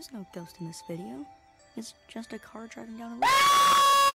There's no ghost in this video. It's just a car driving down a road. Ah!